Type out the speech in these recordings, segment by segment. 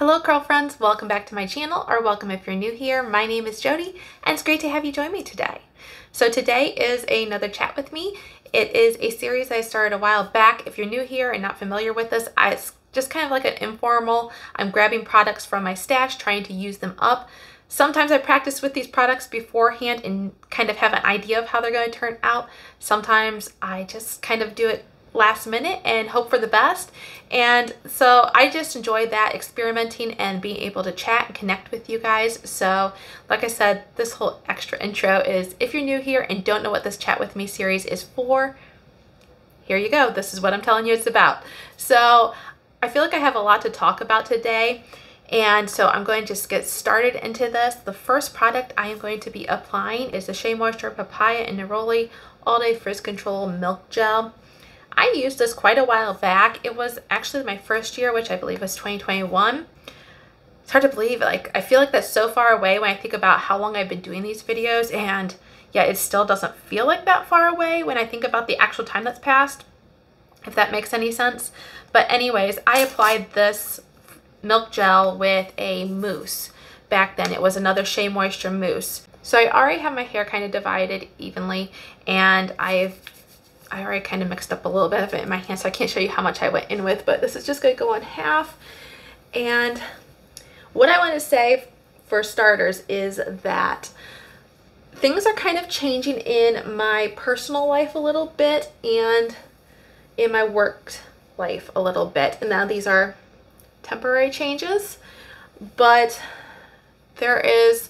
Hello curl friends, welcome back to my channel or welcome if you're new here. My name is Jody and it's great to have you join me today. So today is another chat with me. It is a series I started a while back. If you're new here and not familiar with this, it's just kind of like an informal, I'm grabbing products from my stash, trying to use them up. Sometimes I practice with these products beforehand and kind of have an idea of how they're going to turn out. Sometimes I just kind of do it last minute and hope for the best. And so I just enjoy that experimenting and being able to chat and connect with you guys. So like I said, this whole extra intro is if you're new here and don't know what this chat with me series is for, here you go. This is what I'm telling you it's about. So I feel like I have a lot to talk about today. And so I'm going to just get started into this. The first product I am going to be applying is the Shea Moisture Papaya and Neroli All Day Frizz Control Milk Gel. I used this quite a while back. It was actually my first year, which I believe was 2021. It's hard to believe, like, I feel like that's so far away when I think about how long I've been doing these videos, and yeah, it still doesn't feel like that far away when I think about the actual time that's passed, if that makes any sense. But anyways, I applied this milk gel with a mousse. Back then, it was another Shea Moisture mousse. So I already have my hair kind of divided evenly, and I've I already kind of mixed up a little bit of it in my hand, so I can't show you how much I went in with, but this is just going to go on half. And what I want to say for starters is that things are kind of changing in my personal life a little bit and in my work life a little bit. And now these are temporary changes, but there is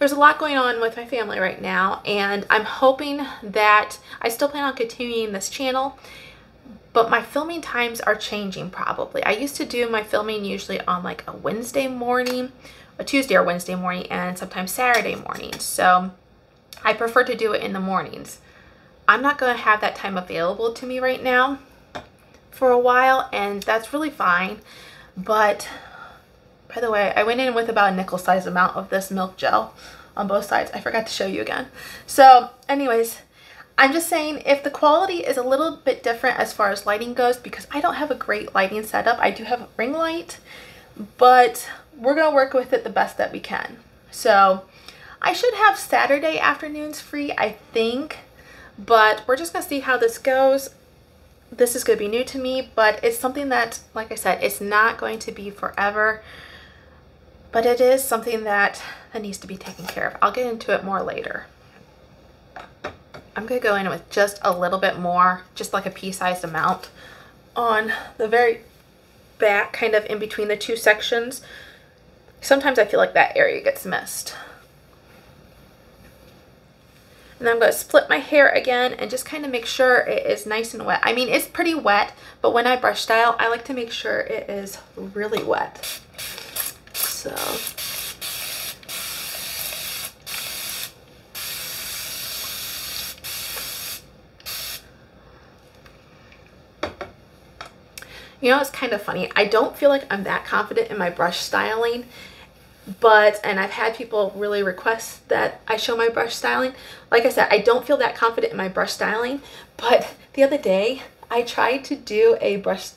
there's a lot going on with my family right now and I'm hoping that I still plan on continuing this channel but my filming times are changing probably. I used to do my filming usually on like a Wednesday morning, a Tuesday or Wednesday morning and sometimes Saturday morning. So I prefer to do it in the mornings. I'm not going to have that time available to me right now for a while and that's really fine but by the way, I went in with about a nickel size amount of this milk gel on both sides. I forgot to show you again. So anyways, I'm just saying if the quality is a little bit different as far as lighting goes, because I don't have a great lighting setup. I do have a ring light, but we're going to work with it the best that we can. So I should have Saturday afternoons free, I think, but we're just going to see how this goes this is going to be new to me, but it's something that, like I said, it's not going to be forever, but it is something that, that needs to be taken care of. I'll get into it more later. I'm going to go in with just a little bit more, just like a pea-sized amount on the very back, kind of in between the two sections. Sometimes I feel like that area gets missed. And then I'm going to split my hair again and just kind of make sure it is nice and wet. I mean, it's pretty wet, but when I brush style, I like to make sure it is really wet. So... You know, it's kind of funny. I don't feel like I'm that confident in my brush styling but and I've had people really request that I show my brush styling like I said I don't feel that confident in my brush styling but the other day I tried to do a brush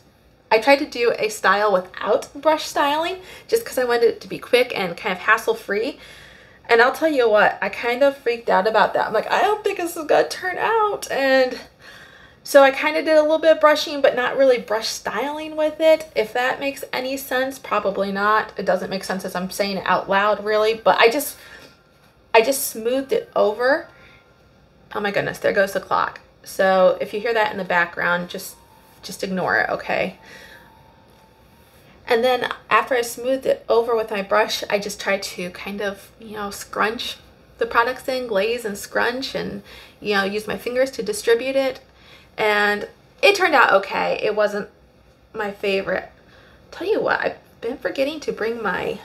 I tried to do a style without brush styling just because I wanted it to be quick and kind of hassle free and I'll tell you what I kind of freaked out about that I'm like I don't think this is gonna turn out and so I kind of did a little bit of brushing, but not really brush styling with it. If that makes any sense, probably not. It doesn't make sense as I'm saying it out loud, really. But I just, I just smoothed it over. Oh my goodness, there goes the clock. So if you hear that in the background, just, just ignore it, okay? And then after I smoothed it over with my brush, I just tried to kind of, you know, scrunch the products in, glaze and scrunch and, you know, use my fingers to distribute it and it turned out okay. It wasn't my favorite. Tell you what, I've been forgetting to bring my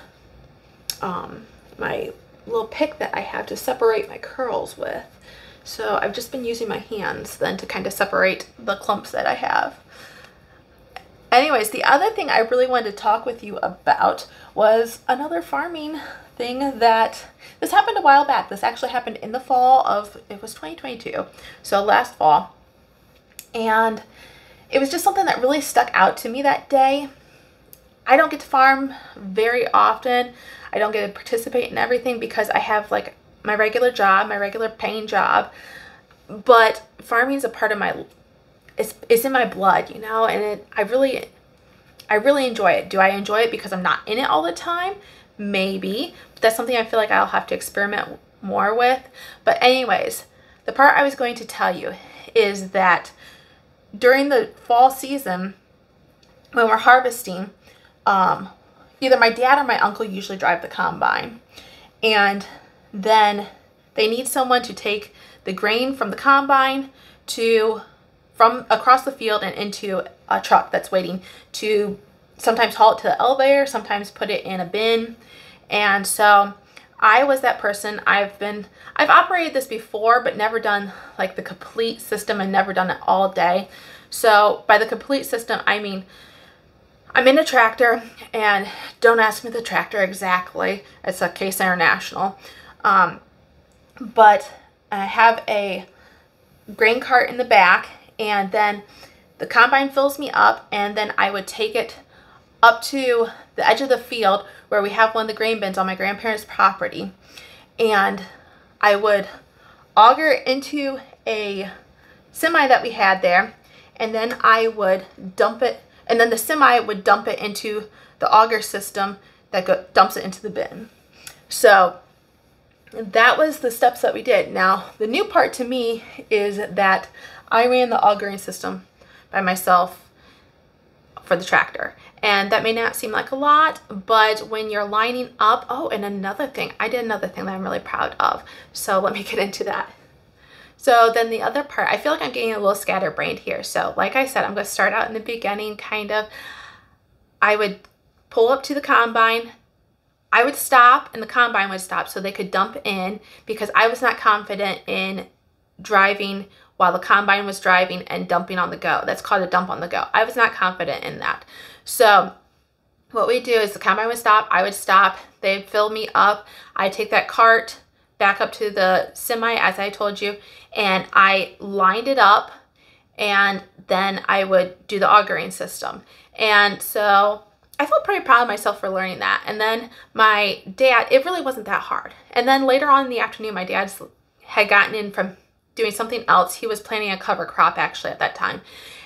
um my little pick that I have to separate my curls with. So I've just been using my hands then to kind of separate the clumps that I have. Anyways, the other thing I really wanted to talk with you about was another farming thing that this happened a while back. This actually happened in the fall of, it was 2022, so last fall. And it was just something that really stuck out to me that day. I don't get to farm very often. I don't get to participate in everything because I have like my regular job, my regular paying job. But farming is a part of my it's it's in my blood, you know, and it I really I really enjoy it. Do I enjoy it because I'm not in it all the time? Maybe. But that's something I feel like I'll have to experiment more with. But anyways, the part I was going to tell you is that during the fall season, when we're harvesting, um, either my dad or my uncle usually drive the combine. And then they need someone to take the grain from the combine to from across the field and into a truck that's waiting to sometimes haul it to the elevator, sometimes put it in a bin. And so I was that person. I've been, I've operated this before, but never done like the complete system and never done it all day. So by the complete system, I mean, I'm in a tractor and don't ask me the tractor exactly. It's a Case International. Um, but I have a grain cart in the back and then the combine fills me up and then I would take it up to the edge of the field where we have one of the grain bins on my grandparents' property and I would auger into a semi that we had there and then I would dump it and then the semi would dump it into the auger system that go, dumps it into the bin. So that was the steps that we did. Now, the new part to me is that I ran the augering system by myself for the tractor. And that may not seem like a lot, but when you're lining up, oh, and another thing, I did another thing that I'm really proud of. So let me get into that. So then the other part, I feel like I'm getting a little scatterbrained here. So like I said, I'm going to start out in the beginning, kind of. I would pull up to the combine. I would stop and the combine would stop so they could dump in because I was not confident in driving while the combine was driving and dumping on the go. That's called a dump on the go. I was not confident in that. So what we do is the combine would stop, I would stop, they'd fill me up, I take that cart back up to the semi as I told you, and I lined it up and then I would do the augering system. And so I felt pretty proud of myself for learning that. And then my dad, it really wasn't that hard. And then later on in the afternoon, my dad had gotten in from doing something else. He was planting a cover crop actually at that time.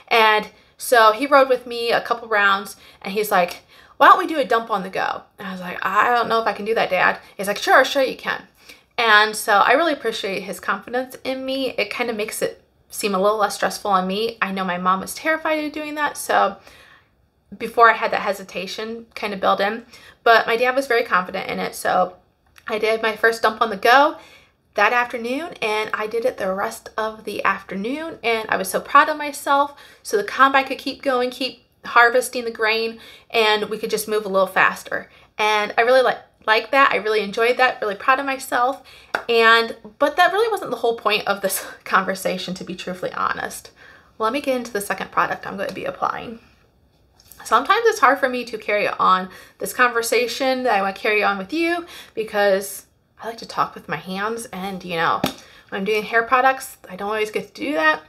And so he rode with me a couple rounds and he's like, why don't we do a dump on the go? And I was like, I don't know if I can do that, Dad. He's like, sure, sure you can. And so I really appreciate his confidence in me. It kind of makes it seem a little less stressful on me. I know my mom was terrified of doing that. So before I had that hesitation kind of built in, but my dad was very confident in it. So I did my first dump on the go that afternoon and I did it the rest of the afternoon and I was so proud of myself. So the combine could keep going keep harvesting the grain and we could just move a little faster. And I really like like that. I really enjoyed that really proud of myself. And but that really wasn't the whole point of this conversation to be truthfully honest. Let me get into the second product I'm going to be applying. Sometimes it's hard for me to carry on this conversation that I want to carry on with you because I like to talk with my hands and you know, when I'm doing hair products, I don't always get to do that.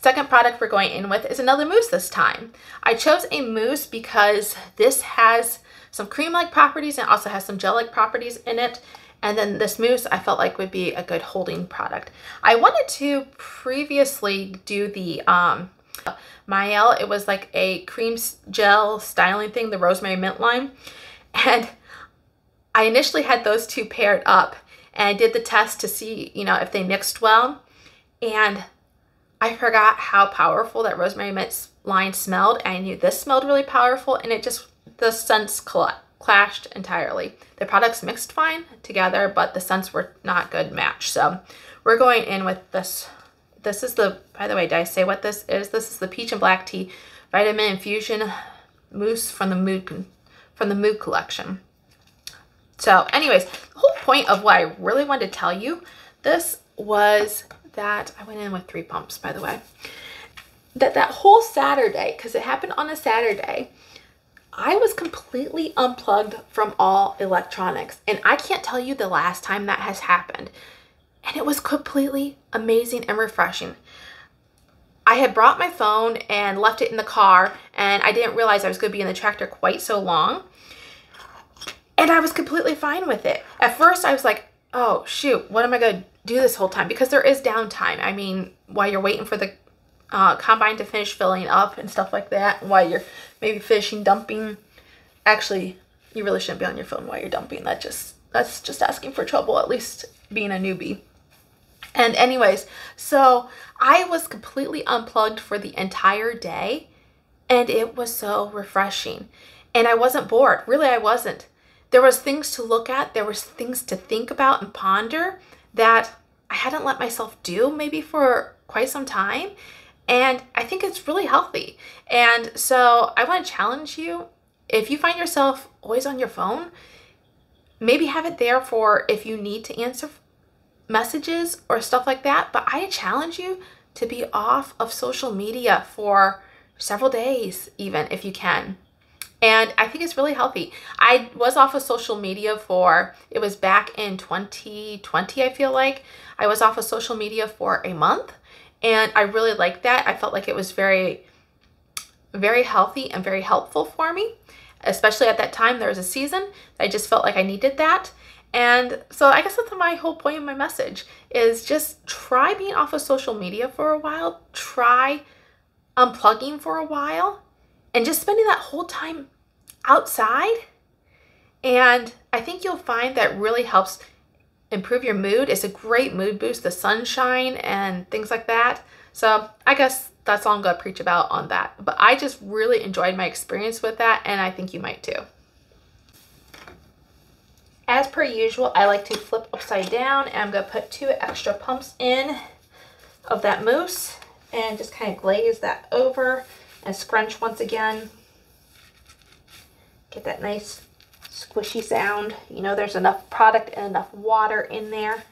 Second product we're going in with is another mousse this time. I chose a mousse because this has some cream-like properties and also has some gel-like properties in it. And then this mousse I felt like would be a good holding product. I wanted to previously do the um, Mielle. It was like a cream gel styling thing, the rosemary mint line. And I initially had those two paired up and I did the test to see, you know, if they mixed well. And I forgot how powerful that rosemary mint line smelled. I knew this smelled really powerful and it just, the scents clashed entirely. The products mixed fine together, but the scents were not good match. So we're going in with this. This is the, by the way, did I say what this is? This is the Peach and Black Tea Vitamin Infusion Mousse from the Mood, from the Mood Collection. So anyways, the whole point of what I really wanted to tell you this was that I went in with three pumps, by the way, that that whole Saturday, because it happened on a Saturday, I was completely unplugged from all electronics. And I can't tell you the last time that has happened. And it was completely amazing and refreshing. I had brought my phone and left it in the car, and I didn't realize I was going to be in the tractor quite so long. And I was completely fine with it. At first, I was like, oh, shoot, what am I going to do this whole time? Because there is downtime. I mean, while you're waiting for the uh, combine to finish filling up and stuff like that, while you're maybe finishing dumping. Actually, you really shouldn't be on your phone while you're dumping. That just that's just asking for trouble, at least being a newbie. And anyways, so I was completely unplugged for the entire day and it was so refreshing. And I wasn't bored. Really, I wasn't. There was things to look at, there was things to think about and ponder that I hadn't let myself do maybe for quite some time. And I think it's really healthy. And so I want to challenge you if you find yourself always on your phone, maybe have it there for if you need to answer messages or stuff like that. But I challenge you to be off of social media for several days, even if you can. And I think it's really healthy. I was off of social media for, it was back in 2020, I feel like. I was off of social media for a month and I really liked that. I felt like it was very, very healthy and very helpful for me. Especially at that time, there was a season. I just felt like I needed that. And so I guess that's my whole point of my message is just try being off of social media for a while. Try unplugging for a while and just spending that whole time outside. And I think you'll find that really helps improve your mood. It's a great mood boost, the sunshine and things like that. So I guess that's all I'm going to preach about on that. But I just really enjoyed my experience with that, and I think you might too. As per usual, I like to flip upside down, and I'm going to put two extra pumps in of that mousse and just kind of glaze that over and scrunch once again. Get that nice squishy sound. You know there's enough product and enough water in there.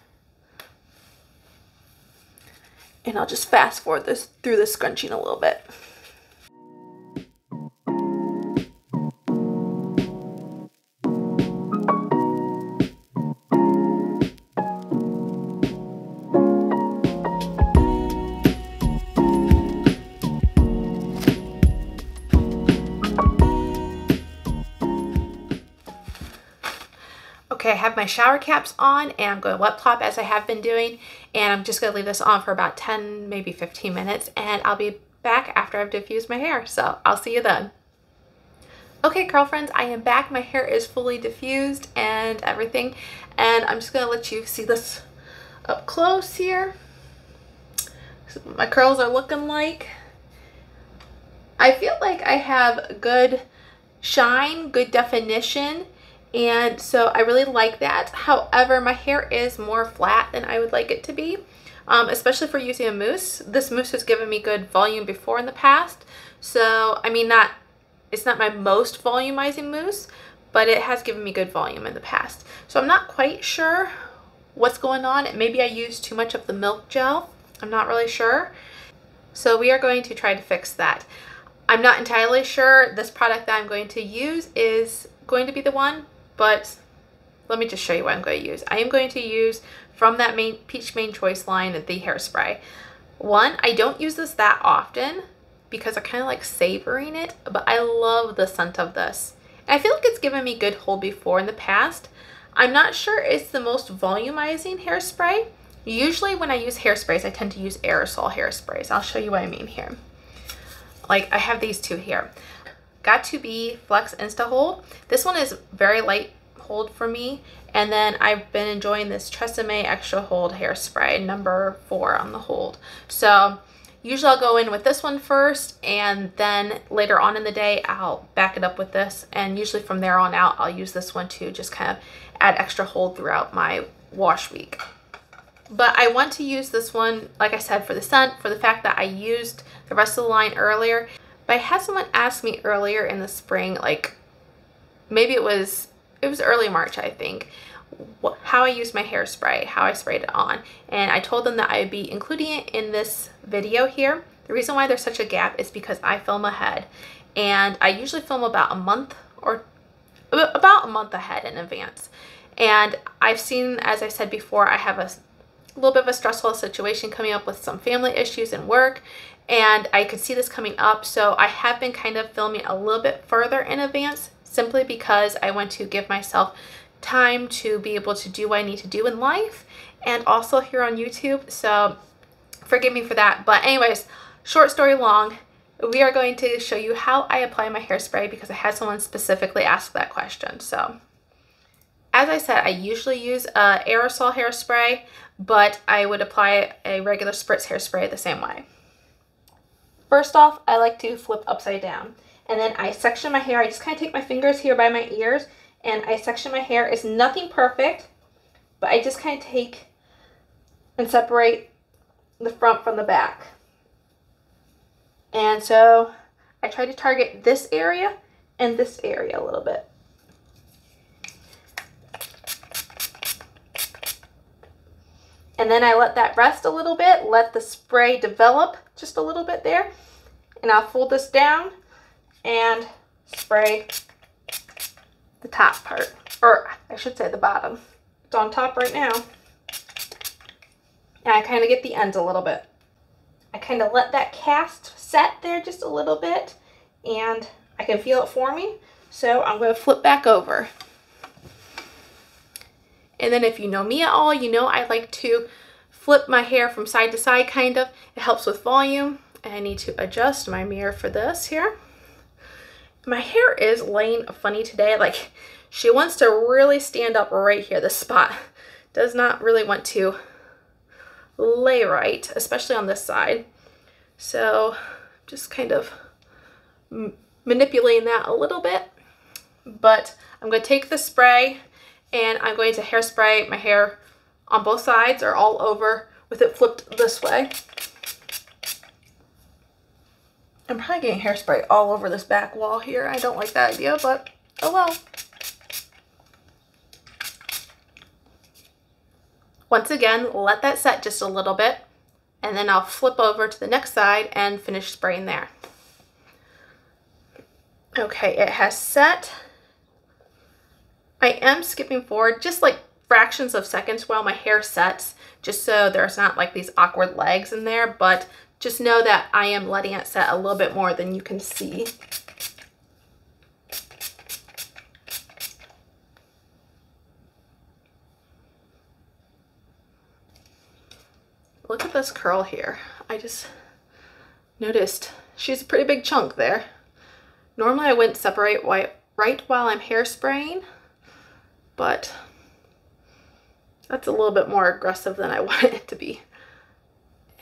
And I'll just fast forward this through the scrunching a little bit. Have my shower caps on and I'm going wet plop as I have been doing. And I'm just going to leave this on for about 10, maybe 15 minutes. And I'll be back after I've diffused my hair. So I'll see you then. Okay, girlfriends, I am back. My hair is fully diffused and everything. And I'm just going to let you see this up close here. My curls are looking like. I feel like I have good shine, good definition, and so I really like that. However, my hair is more flat than I would like it to be, um, especially for using a mousse. This mousse has given me good volume before in the past. So, I mean, not it's not my most volumizing mousse, but it has given me good volume in the past. So I'm not quite sure what's going on. Maybe I used too much of the milk gel. I'm not really sure. So we are going to try to fix that. I'm not entirely sure this product that I'm going to use is going to be the one, but let me just show you what I'm going to use. I am going to use from that main Peach Mane Choice line the hairspray. One, I don't use this that often because I kind of like savoring it, but I love the scent of this. I feel like it's given me good hold before in the past. I'm not sure it's the most volumizing hairspray. Usually when I use hairsprays, I tend to use aerosol hairsprays. I'll show you what I mean here. Like I have these two here. Got2b Flex Insta Hold. This one is very light hold for me. And then I've been enjoying this Tresemme Extra Hold Hairspray, number four on the hold. So usually I'll go in with this one first and then later on in the day I'll back it up with this. And usually from there on out I'll use this one to just kind of add extra hold throughout my wash week. But I want to use this one, like I said, for the scent, for the fact that I used the rest of the line earlier. But I had someone ask me earlier in the spring, like maybe it was, it was early March, I think, how I used my hairspray, how I sprayed it on. And I told them that I would be including it in this video here. The reason why there's such a gap is because I film ahead. And I usually film about a month or about a month ahead in advance. And I've seen, as I said before, I have a little bit of a stressful situation coming up with some family issues and work and I could see this coming up. So I have been kind of filming a little bit further in advance simply because I want to give myself time to be able to do what I need to do in life and also here on YouTube. So forgive me for that. But anyways short story long we are going to show you how I apply my hairspray because I had someone specifically ask that question. So as I said, I usually use a aerosol hairspray, but I would apply a regular spritz hairspray the same way. First off, I like to flip upside down. And then I section my hair. I just kind of take my fingers here by my ears and I section my hair. It's nothing perfect, but I just kind of take and separate the front from the back. And so I try to target this area and this area a little bit. And then I let that rest a little bit, let the spray develop just a little bit there. And I'll fold this down and spray the top part, or I should say the bottom. It's on top right now. And I kind of get the ends a little bit. I kind of let that cast set there just a little bit and I can feel it forming. So I'm going to flip back over. And then if you know me at all, you know I like to flip my hair from side to side kind of. It helps with volume. I need to adjust my mirror for this here. My hair is laying funny today. Like she wants to really stand up right here. This spot does not really want to lay right, especially on this side. So just kind of manipulating that a little bit. But I'm going to take the spray and I'm going to hairspray my hair on both sides or all over with it flipped this way. I'm probably getting hairspray all over this back wall here. I don't like that idea, but oh well. Once again, let that set just a little bit, and then I'll flip over to the next side and finish spraying there. Okay, it has set. I am skipping forward just like fractions of seconds while my hair sets, just so there's not like these awkward legs in there, but just know that I am letting it set a little bit more than you can see. Look at this curl here. I just noticed she's a pretty big chunk there. Normally I wouldn't separate white right while I'm hairspraying, but that's a little bit more aggressive than I want it to be.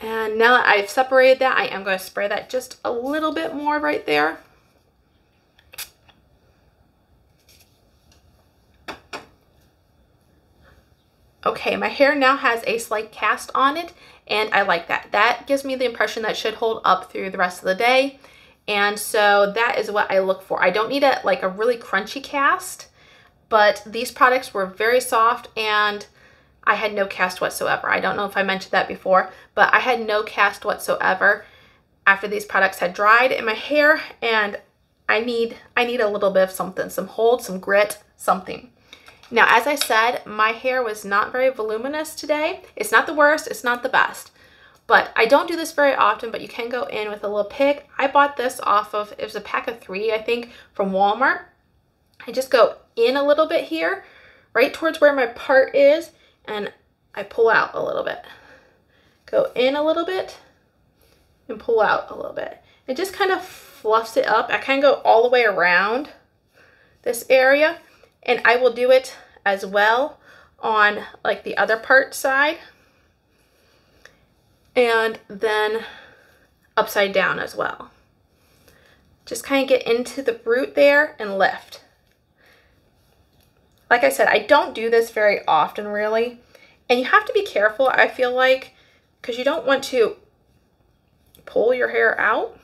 And now that I've separated that, I am going to spray that just a little bit more right there. Okay, my hair now has a slight cast on it, and I like that. That gives me the impression that should hold up through the rest of the day. And so that is what I look for. I don't need a like a really crunchy cast but these products were very soft and I had no cast whatsoever. I don't know if I mentioned that before, but I had no cast whatsoever after these products had dried in my hair and I need I need a little bit of something, some hold, some grit, something. Now, as I said, my hair was not very voluminous today. It's not the worst, it's not the best. But I don't do this very often, but you can go in with a little pick. I bought this off of, it was a pack of three, I think, from Walmart. I just go in a little bit here, right towards where my part is, and I pull out a little bit. Go in a little bit and pull out a little bit. It just kind of fluffs it up. I kind of go all the way around this area, and I will do it as well on like the other part side and then upside down as well. Just kind of get into the root there and lift. Like I said, I don't do this very often really. And you have to be careful, I feel like, because you don't want to pull your hair out.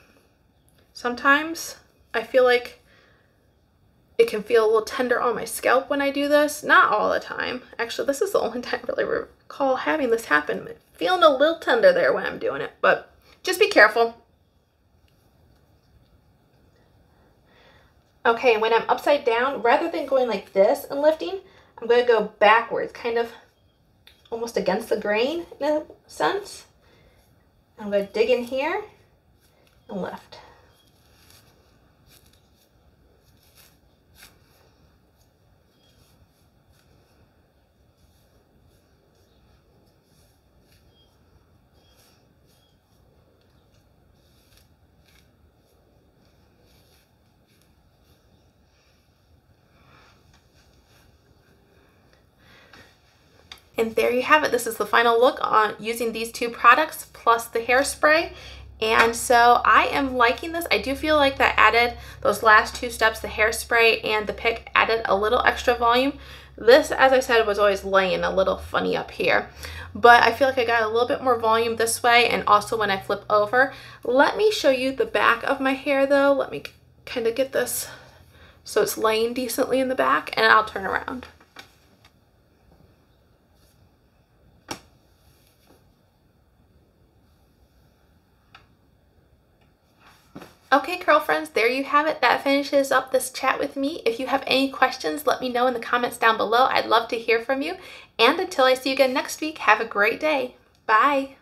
Sometimes I feel like it can feel a little tender on my scalp when I do this. Not all the time. Actually, this is the only time I really recall having this happen. feeling a little tender there when I'm doing it, but just be careful. Okay, when I'm upside down, rather than going like this and lifting, I'm going to go backwards, kind of almost against the grain in a sense. I'm going to dig in here and lift. And there you have it. This is the final look on using these two products plus the hairspray. And so I am liking this. I do feel like that added those last two steps, the hairspray and the pick added a little extra volume. This, as I said, was always laying a little funny up here. But I feel like I got a little bit more volume this way and also when I flip over. Let me show you the back of my hair though. Let me kind of get this so it's laying decently in the back and I'll turn around. Okay, curl friends, there you have it. That finishes up this chat with me. If you have any questions, let me know in the comments down below. I'd love to hear from you. And until I see you again next week, have a great day. Bye.